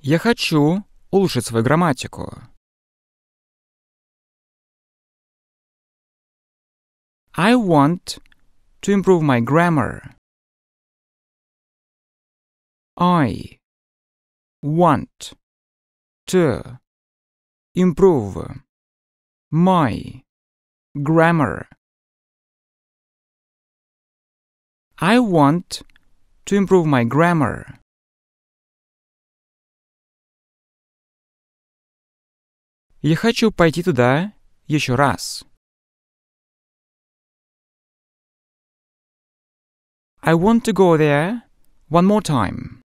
Я хочу улучшить свою грамматику. I want to improve my grammar. I want to improve my grammar. I want to improve my grammar. Я хочу пойти туда еще раз. I want to go there one more time.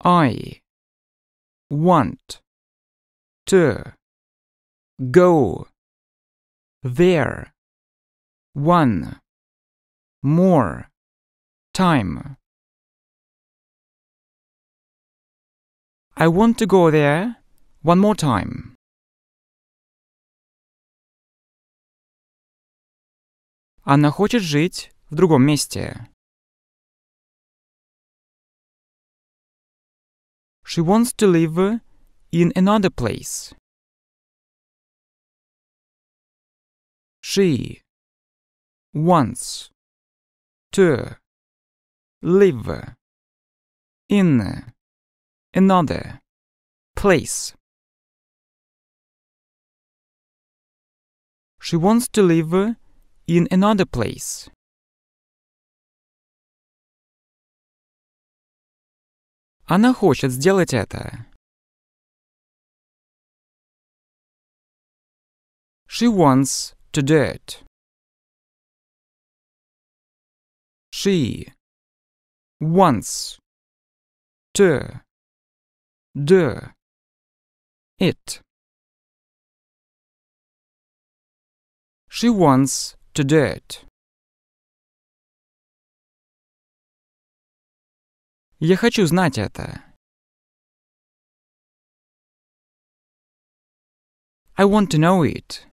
I want to go there one more time. I want to go there one more time. Она хочет жить в другом месте. She wants to live in another place. She wants to live in another place. She wants to live in another place. Она хочет сделать это. She wants to do it. She wants to do it. She wants to do it. Я хочу знать это. I want to know it.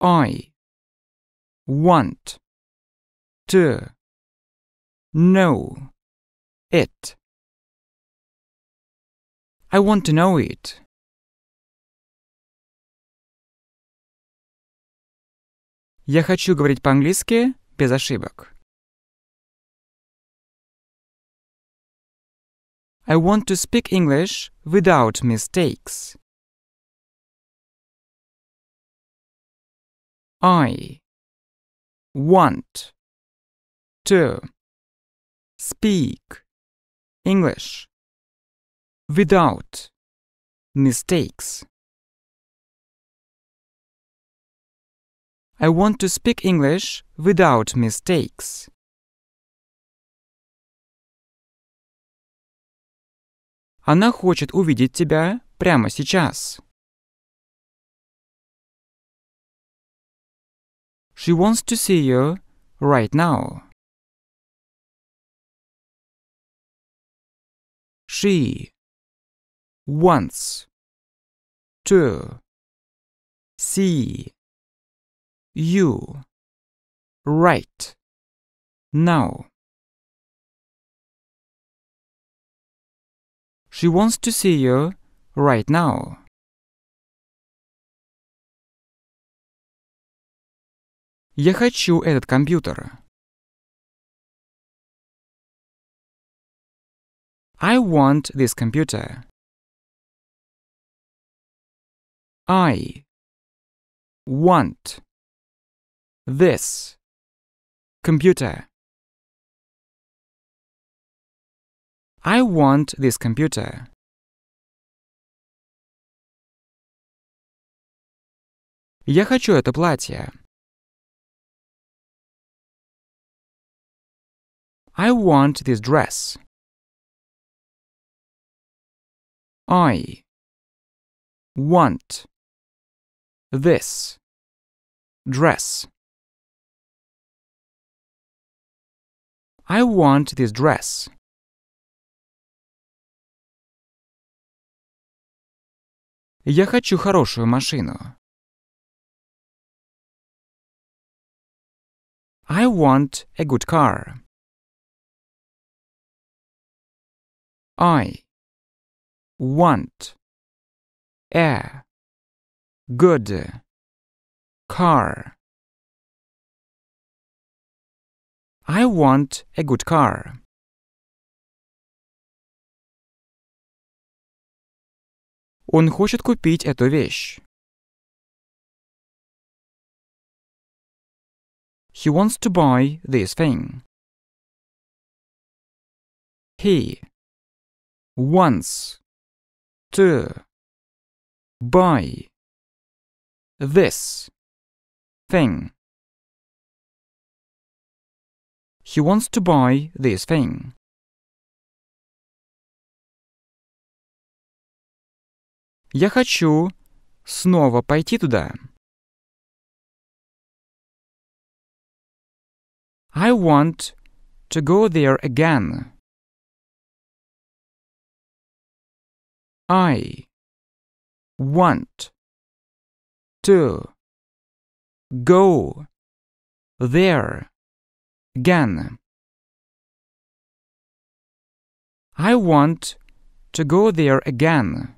I want to know it. I want to know it. Я хочу говорить по-английски без ошибок. I want to speak English without mistakes. I want to speak English without mistakes. I want to speak English without mistakes. Она хочет увидеть тебя прямо сейчас. She wants to see you right now. She wants to see you right now. She wants to see you right now. Я хочу этот компьютер. I want this computer. I want this computer. I want this computer. Я хочу это платье. I want this dress. I want this dress. I want this dress. Я хочу хорошую машину. I want a good car. I want a good car. I want a good car. Он хочет купить эту вещь. He wants to buy this thing. He wants to buy this thing. He wants to buy this thing. Я хочу снова пойти туда. I want to go there again. I want to go there again. I want to go there again.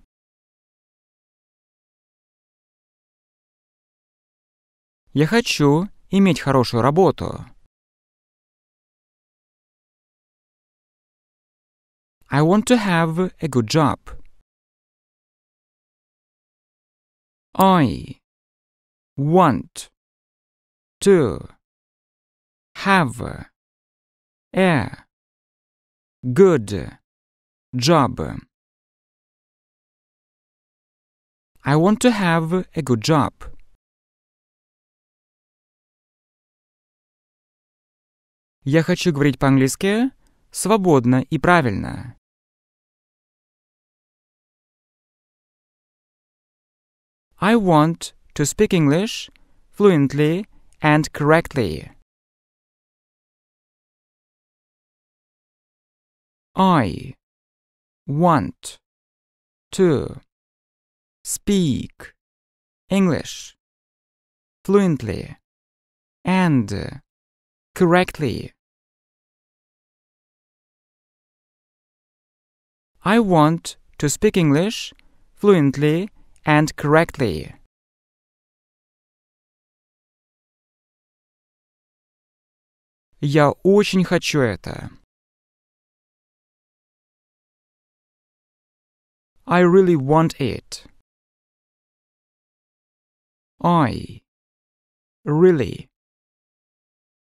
Я хочу иметь хорошую работу. I want to have a good job. I want to have a good job. I want to have a good job. Я хочу говорить по-английски свободно и правильно. I want to speak English fluently and correctly. I want to speak English fluently and correctly. I want to speak English fluently and correctly. Я очень хочу это. I really want it. I really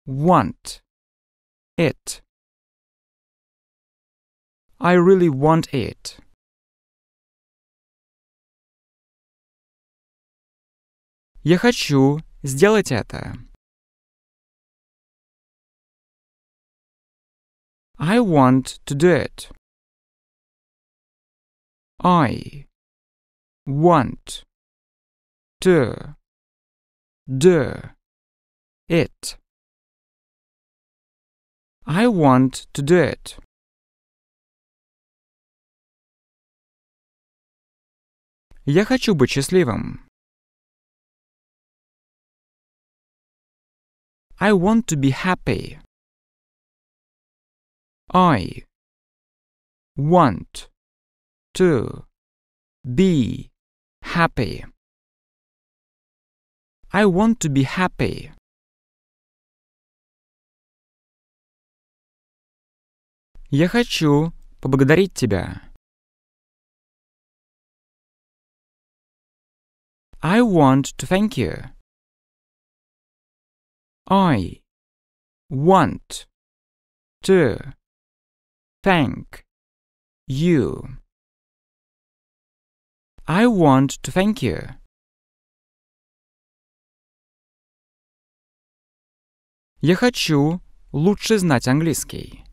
want it. I really want it. Я хочу сделать это. I want to do it. I want to do it. I want to do it. Я хочу быть счастливым. I want to be happy. I want to be happy. I want to be happy. Я хочу поблагодарить тебя. I want to thank you. I want to thank you. I want to thank you. Я хочу лучше знать английский.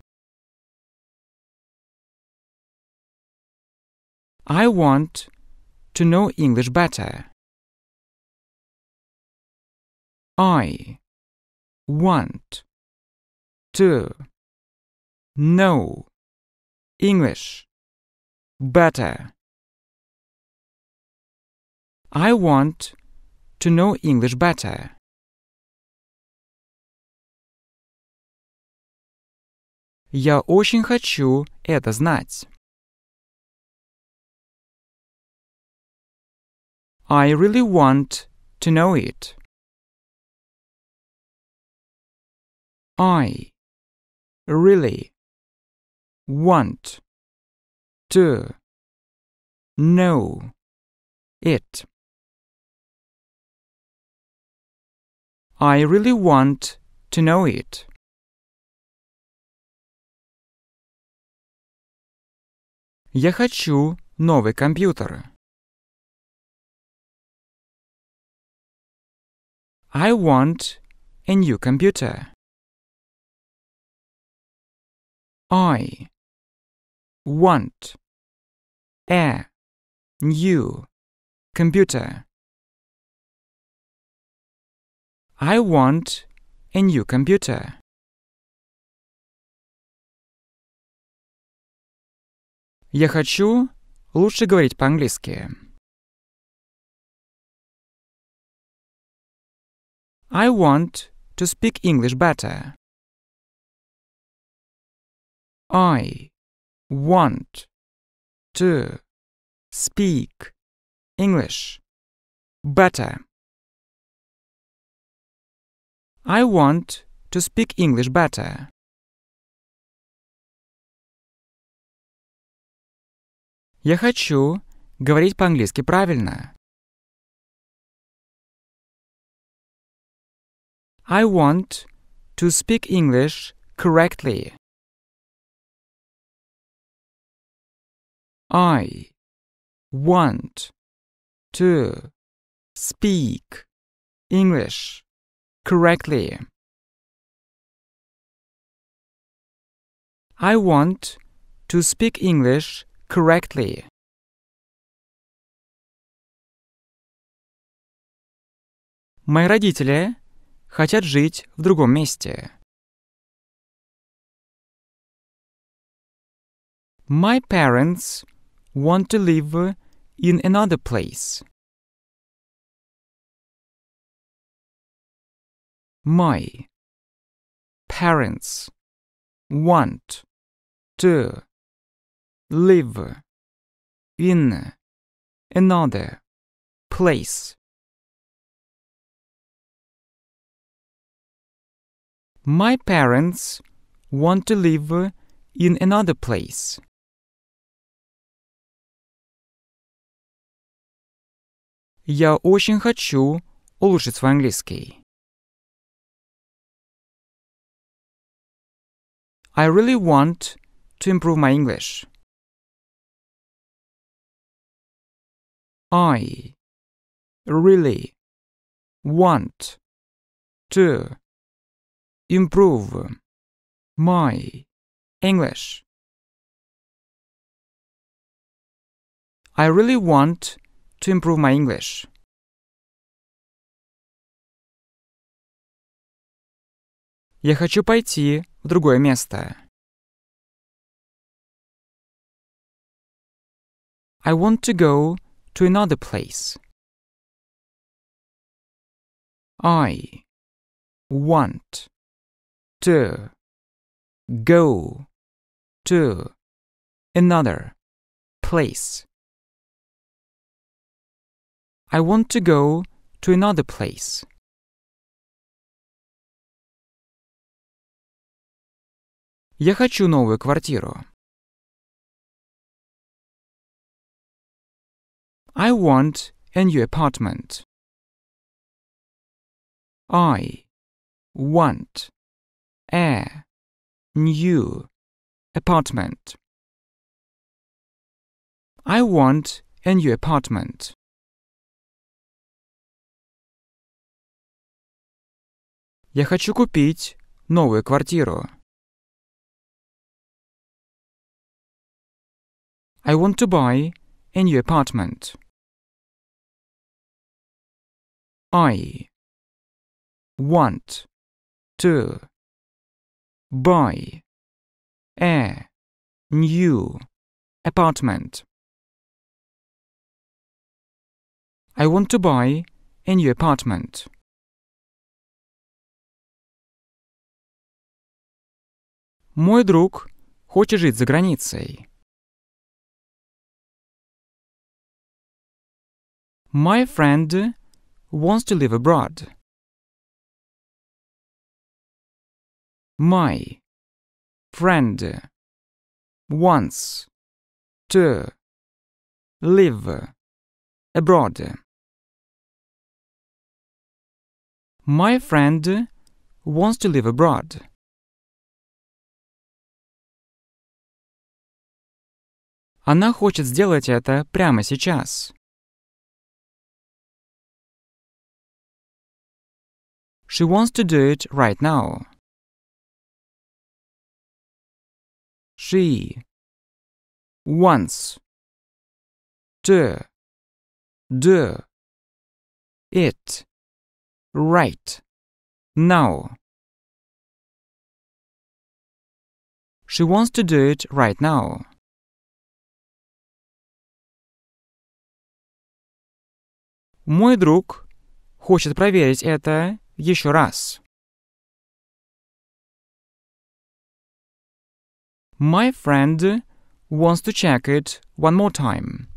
I want to know English better. I want to know English. Better. I want to know English better. Я очень хочу это знать. I really want to know it. I really want to know it. I really want to know it. Я хочу новый компьютер. I want a new computer. I want a new computer. I want a new computer. Я хочу лучше говорить по-английски. I want to speak English better. I want to speak English better. I want to speak English better. Я хочу говорить по-английски правильно. I want to speak English correctly. I want to speak English correctly. I want to speak English correctly. Мои родители хотят жить в другом месте. My parents want to live in another place. My parents want to live in another place. My parents want to live in another place. Я очень хочу улучшить свой английский. I really want to improve my English. I really want to improve my English. I really want to improve my English. Я хочу пойти в другое место. I want to go to another place. I want to go to another place. I want to go to another place. Я хочу новую квартиру. I want a new apartment. I want a new apartment. I want a new apartment. Я хочу купить новую квартиру. I want to buy a new apartment. I want to buy a new apartment. I want to buy a new apartment. Мой друг хочет жить за границей. My friend wants to live abroad. My friend wants to live abroad. My friend wants to live abroad. Она хочет сделать это прямо сейчас. She wants to do it right now. She wants to do it right now. She wants to do it right now. Мой друг хочет проверить это еще раз. My friend wants to check it one more time.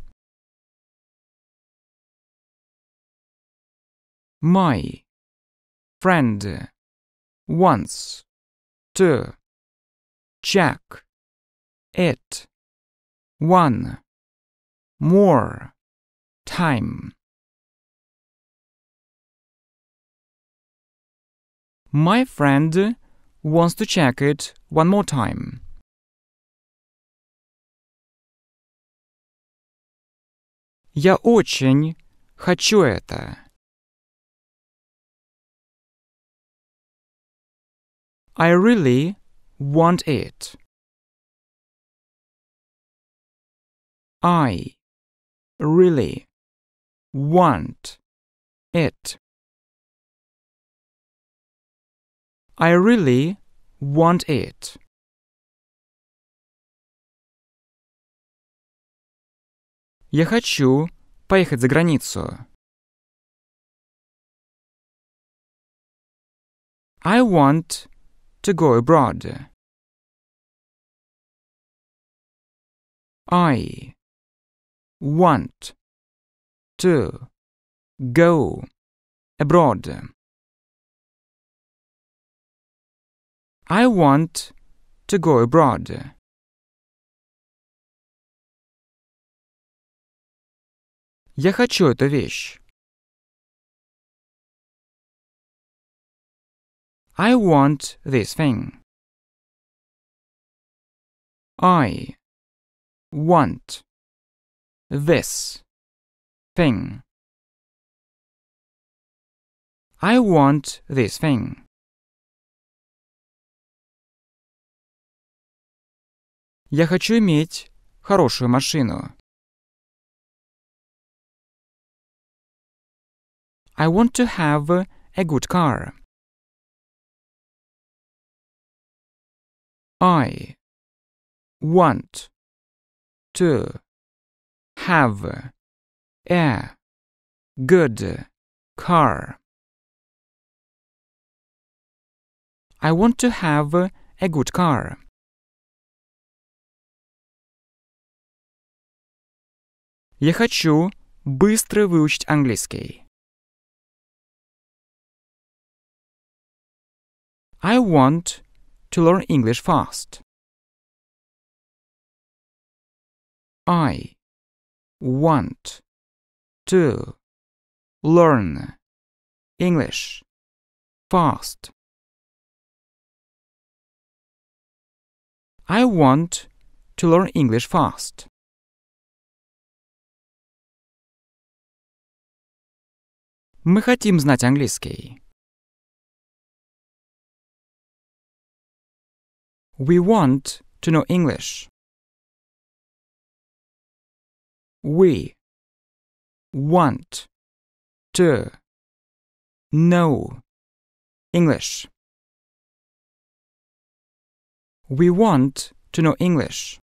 My friend wants to check it one more time. My friend wants to check it one more time. Я очень хочу это. I really want it. I really want it. I really want it. Я хочу поехать за границу. I want to go abroad. I want to go abroad. I want to go abroad. Я хочу эту вещь. I want this thing. I want this thing. I want this thing. Я хочу иметь хорошую машину. I want to have a good car. I want to have a good car. I want to have a good car. Я хочу быстро выучить английский. I want to learn English fast. I want to learn English fast. I want to learn English fast. Мы хотим знать английский. We want to know English. We want to know English. We want to know English.